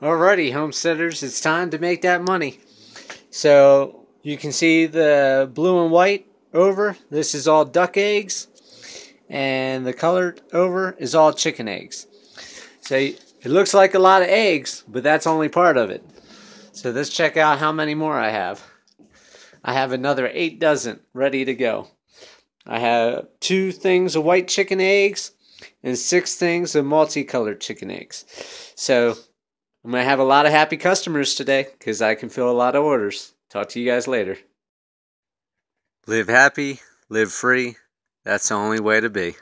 Alrighty, homesteaders, it's time to make that money. So you can see the blue and white over. This is all duck eggs. And the colored over is all chicken eggs. So it looks like a lot of eggs, but that's only part of it. So let's check out how many more I have. I have another eight dozen ready to go. I have two things of white chicken eggs and six things of multicolored chicken eggs. So I'm going to have a lot of happy customers today because I can fill a lot of orders. Talk to you guys later. Live happy, live free. That's the only way to be.